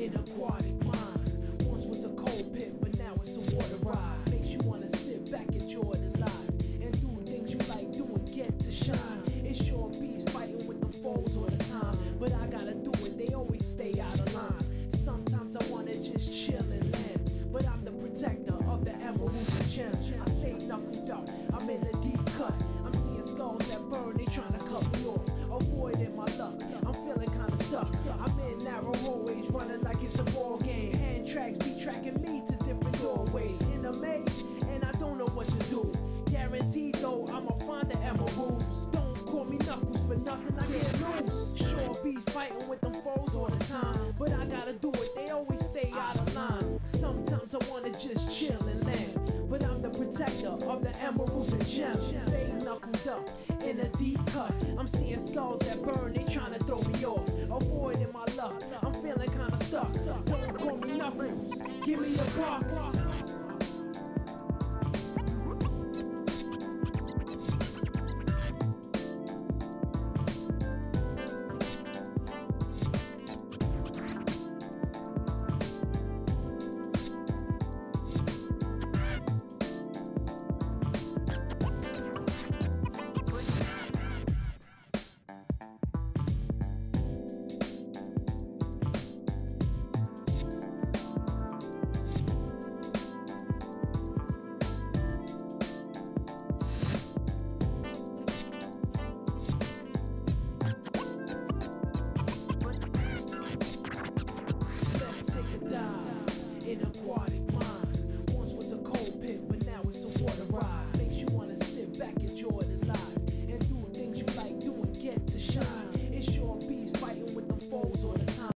in a party mind. Once was a cold pit, but now it's a water ride. Makes you wanna sit back, enjoy the life, and do things you like doing, get to shine. It's your bees fighting with the foes all the time, but I gotta do it, they always stay out of line. Sometimes I wanna just chill and land, but I'm the protector of the emeralds and gems. I stay knuckled up, I'm in a deep cut. I'm seeing skulls that burn, they trying to cut me off. Avoiding my luck, I'm feeling kinda stuck. I'm in like it's a ball game. Hand tracks be tracking me to different doorways. In a maze, and I don't know what to do. Guaranteed though, I'ma find the emeralds. Don't call me knuckles for nothing, I get loose. Sure bees fighting with them foes all the time, but I gotta do it. They always stay out of line. Sometimes I wanna just chill and land, but I'm the protector of the emeralds and gems. Stay knuckled up in a deep cut. I'm seeing skulls that burn, they tryna throw me off. Give me a box. in aquatic.